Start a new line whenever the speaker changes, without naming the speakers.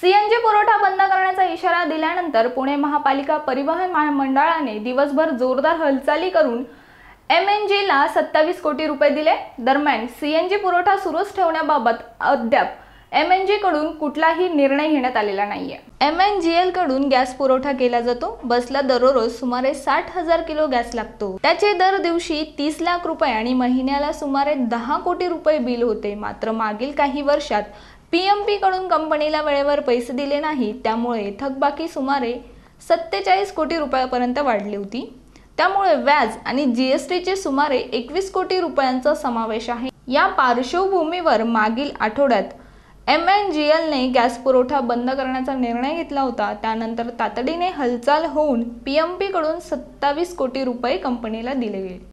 CNG पुरवठा बंद करण्याचा इशारा दिल्यानंतर पुणे महापालिका परिवहन महामंडळाने दिवसभर जोरदार हालचाली करून एम एन जीला सत्तावीस कोटी रुपये दिले. दरम्यान सीएनजी पुरवठा सुरूच ठेवण्याबाबत अद्याप एम एन जी कडून कुठलाही निर्णय घेण्यात आलेला नाहीये. एम एन जी एलकडून गॅस पुरवठा केला जातो. बसला दररोज सुमारे साठ हजार किलो गॅस लागतो. त्याचे दर दिवशी तीस लाख रुपये आणि महिन्याला सुमारे दहा कोटी रुपये बिल होते. मात्र मागील काही वर्षात पीएमपीकडून कंपनीला वेळेवर पैसे दिले नाही त्यामुळे थकबाकी सुमारे सत्तेचाळीस कोटी रुपयापर्यंत वाढली होती. त्यामुळे व्याज आणि जीएसटीचे सुमारे एकवीस कोटी रुपयांचा समावेश आहे. या पार्श्वभूमीवर मागील आठवड्यात एम एन जी एलने गॅस पुरवठा बंद करण्याचा निर्णय घेतला होता. त्यानंतर तातडीने हालचाल होऊन पीएमपी कडून सत्तावीस कोटी रुपये कंपनीला दिले गेले.